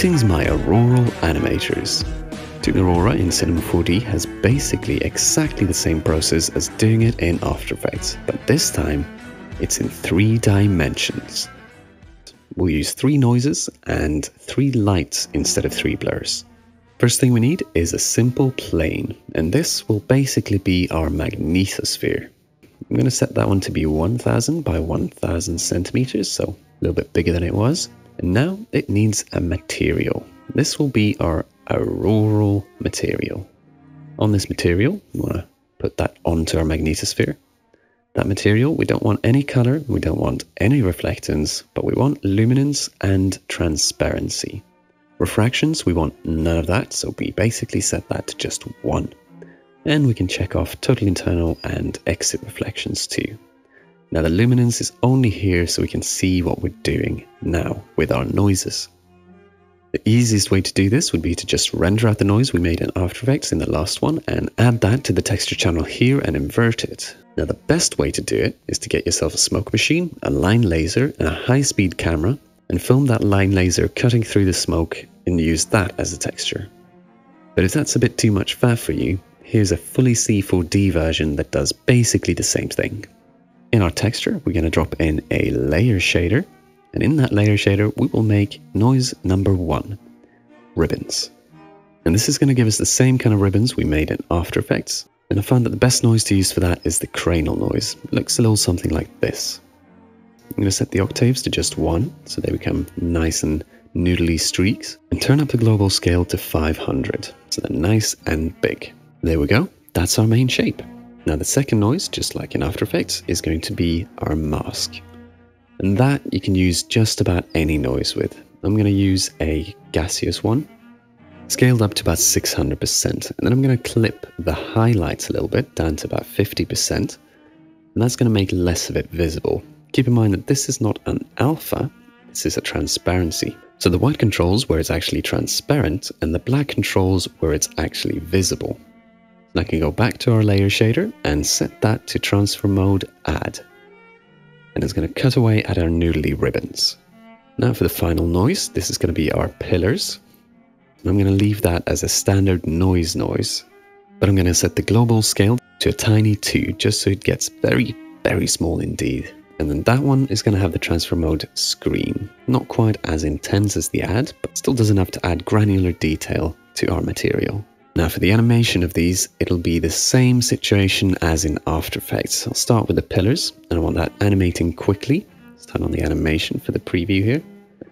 Greetings my auroral animators. Doing Aurora in Cinema 4D has basically exactly the same process as doing it in After Effects, but this time it's in three dimensions. We'll use three noises and three lights instead of three blurs. First thing we need is a simple plane, and this will basically be our magnetosphere. I'm going to set that one to be 1000 by 1000 centimeters, so a little bit bigger than it was. And now it needs a material. This will be our auroral material. On this material, we want to put that onto our magnetosphere. That material, we don't want any color, we don't want any reflectance, but we want luminance and transparency. Refractions, we want none of that, so we basically set that to just one. And we can check off total internal and exit reflections too. Now the luminance is only here so we can see what we're doing now with our noises. The easiest way to do this would be to just render out the noise we made in After Effects in the last one and add that to the texture channel here and invert it. Now the best way to do it is to get yourself a smoke machine, a line laser and a high speed camera and film that line laser cutting through the smoke and use that as a texture. But if that's a bit too much fat for you, here's a fully C4D version that does basically the same thing. In our texture, we're going to drop in a layer shader and in that layer shader, we will make noise number one, ribbons. And this is going to give us the same kind of ribbons we made in After Effects. And I found that the best noise to use for that is the cranal noise. It looks a little something like this. I'm going to set the octaves to just one, so they become nice and noodly streaks, and turn up the global scale to 500, so they're nice and big. There we go, that's our main shape. Now the second noise, just like in After Effects, is going to be our mask. And that you can use just about any noise with. I'm going to use a gaseous one, scaled up to about 600%. And then I'm going to clip the highlights a little bit down to about 50%. And that's going to make less of it visible. Keep in mind that this is not an alpha, this is a transparency. So the white controls where it's actually transparent and the black controls where it's actually visible. I can go back to our layer shader and set that to transfer mode add and it's going to cut away at our noodly ribbons. Now for the final noise, this is going to be our pillars. I'm going to leave that as a standard noise noise, but I'm going to set the global scale to a tiny 2 just so it gets very, very small indeed. And then that one is going to have the transfer mode screen. Not quite as intense as the add, but still does enough to add granular detail to our material. Now for the animation of these, it'll be the same situation as in After Effects. I'll start with the pillars, and I want that animating quickly. Let's turn on the animation for the preview here.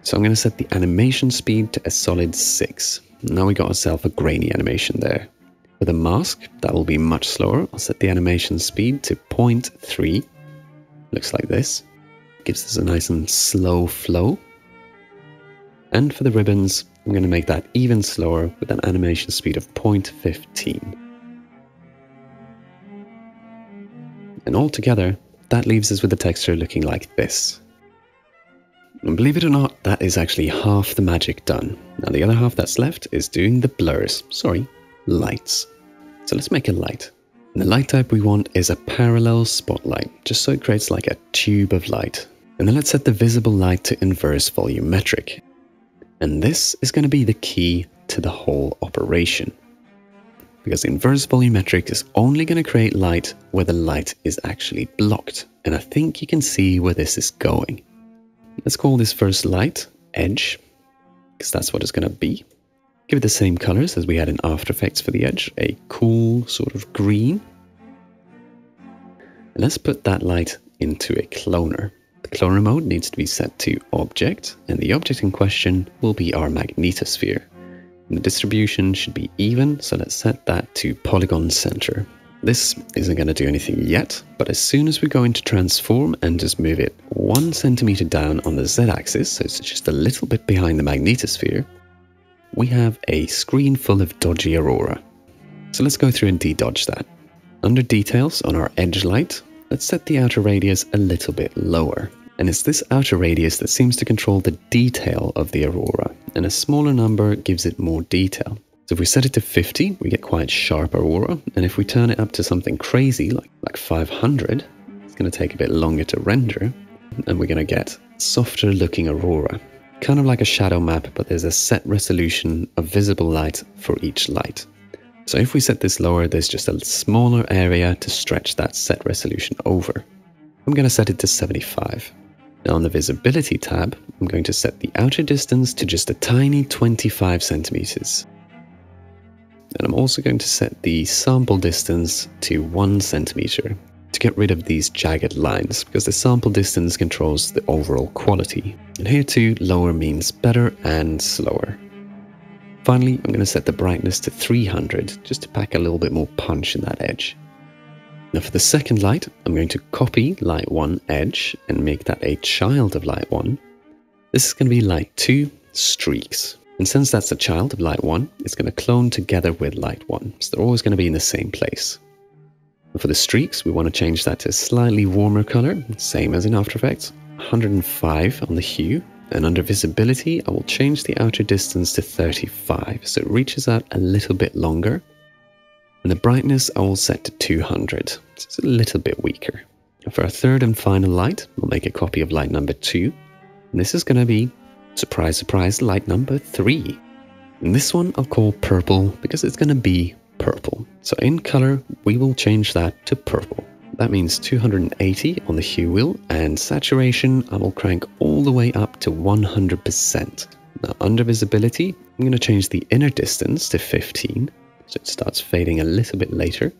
So I'm going to set the animation speed to a solid 6. Now we got ourselves a grainy animation there. With a mask, that will be much slower. I'll set the animation speed to 0.3. Looks like this. Gives us a nice and slow flow. And for the ribbons, I'm going to make that even slower with an animation speed of 0.15. And altogether, that leaves us with the texture looking like this. And believe it or not, that is actually half the magic done. Now the other half that's left is doing the blurs, sorry, lights. So let's make a light. And the light type we want is a parallel spotlight, just so it creates like a tube of light. And then let's set the visible light to inverse volumetric. And this is going to be the key to the whole operation. Because inverse volumetric is only going to create light where the light is actually blocked. And I think you can see where this is going. Let's call this first light edge, because that's what it's going to be. Give it the same colors as we had in After Effects for the edge, a cool sort of green. And let's put that light into a cloner. Cloner mode needs to be set to object, and the object in question will be our magnetosphere. And the distribution should be even, so let's set that to polygon center. This isn't going to do anything yet, but as soon as we go into transform and just move it one centimeter down on the z-axis, so it's just a little bit behind the magnetosphere, we have a screen full of dodgy aurora. So let's go through and de-dodge that. Under details on our edge light, let's set the outer radius a little bit lower. And it's this outer radius that seems to control the detail of the aurora, and a smaller number gives it more detail. So if we set it to 50, we get quite sharp aurora, and if we turn it up to something crazy, like, like 500, it's going to take a bit longer to render, and we're going to get softer looking aurora. kind of like a shadow map, but there's a set resolution of visible light for each light. So if we set this lower, there's just a smaller area to stretch that set resolution over. I'm going to set it to 75. Now on the visibility tab, I'm going to set the outer distance to just a tiny 25 centimeters. And I'm also going to set the sample distance to 1 centimeter to get rid of these jagged lines because the sample distance controls the overall quality. And here too, lower means better and slower. Finally, I'm going to set the brightness to 300 just to pack a little bit more punch in that edge. Now for the second light, I'm going to copy light 1 edge and make that a child of light 1. This is going to be light 2 streaks. And since that's a child of light 1, it's going to clone together with light 1. So they're always going to be in the same place. And for the streaks, we want to change that to a slightly warmer color, same as in After Effects. 105 on the hue. And under visibility, I will change the outer distance to 35, so it reaches out a little bit longer and the brightness I will set to 200, so it's a little bit weaker. And for our third and final light, we'll make a copy of light number 2. And this is going to be, surprise, surprise, light number 3. And this one I'll call purple because it's going to be purple. So in color, we will change that to purple. That means 280 on the hue wheel and saturation I will crank all the way up to 100%. Now under visibility, I'm going to change the inner distance to 15 so it starts fading a little bit later.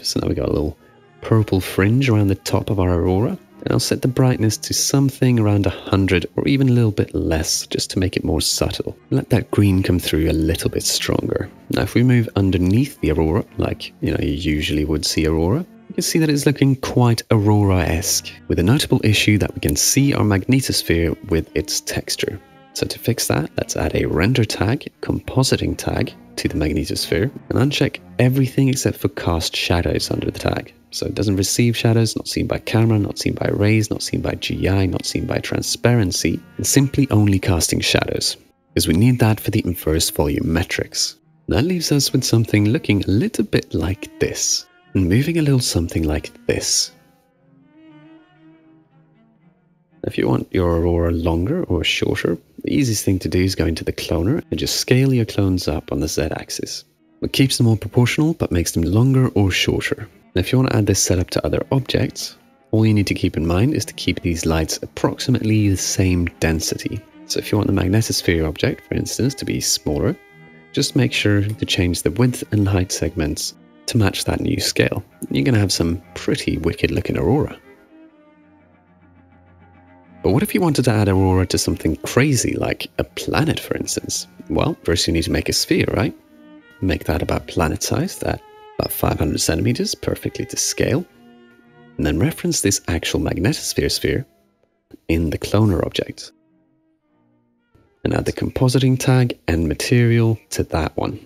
So now we've got a little purple fringe around the top of our aurora. And I'll set the brightness to something around 100 or even a little bit less just to make it more subtle. Let that green come through a little bit stronger. Now if we move underneath the aurora, like you know you usually would see aurora, you can see that it's looking quite aurora-esque, with a notable issue that we can see our magnetosphere with its texture. So to fix that, let's add a render tag, compositing tag, to the magnetosphere and uncheck everything except for cast shadows under the tag. So it doesn't receive shadows, not seen by camera, not seen by rays, not seen by GI, not seen by transparency, and simply only casting shadows. Because we need that for the inverse volumetrics. That leaves us with something looking a little bit like this, and moving a little something like this. If you want your aurora longer or shorter, the easiest thing to do is go into the cloner and just scale your clones up on the z-axis. It keeps them all proportional but makes them longer or shorter. Now if you want to add this setup to other objects, all you need to keep in mind is to keep these lights approximately the same density. So if you want the magnetosphere object, for instance, to be smaller, just make sure to change the width and height segments to match that new scale. You're going to have some pretty wicked looking aurora. But what if you wanted to add Aurora to something crazy like a planet, for instance? Well, first you need to make a sphere, right? Make that about planet size, that about 500 centimeters, perfectly to scale. And then reference this actual magnetosphere sphere in the cloner object. And add the compositing tag and material to that one.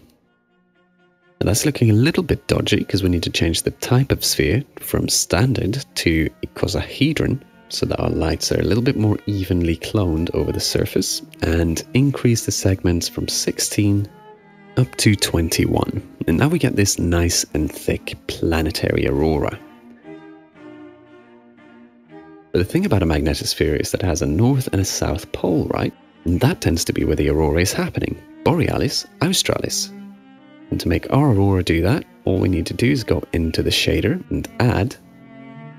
And that's looking a little bit dodgy because we need to change the type of sphere from standard to icosahedron so that our lights are a little bit more evenly cloned over the surface and increase the segments from 16 up to 21. And now we get this nice and thick planetary aurora. But the thing about a magnetosphere is that it has a north and a south pole, right? And that tends to be where the aurora is happening. Borealis, Australis. And to make our aurora do that, all we need to do is go into the shader and add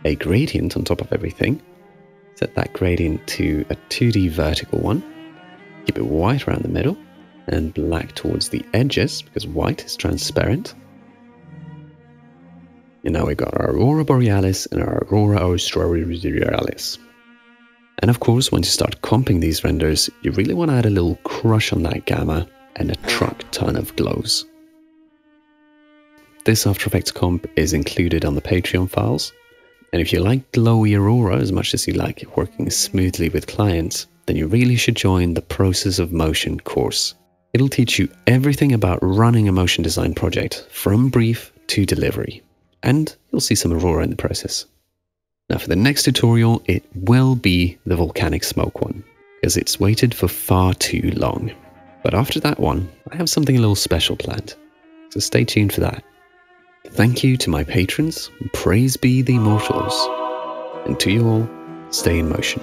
a gradient on top of everything Set that gradient to a 2D vertical one. Keep it white around the middle and black towards the edges because white is transparent. And now we've got our Aurora Borealis and our Aurora Australis. And of course, once you start comping these renders, you really want to add a little crush on that gamma and a truck ton of glows. This After Effects comp is included on the Patreon files, and if you like glowy Aurora as much as you like working smoothly with clients, then you really should join the Process of Motion course. It'll teach you everything about running a motion design project from brief to delivery. And you'll see some Aurora in the process. Now for the next tutorial, it will be the volcanic smoke one, because it's waited for far too long. But after that one, I have something a little special planned. So stay tuned for that. Thank you to my patrons, praise be the immortals, and to you all, stay in motion.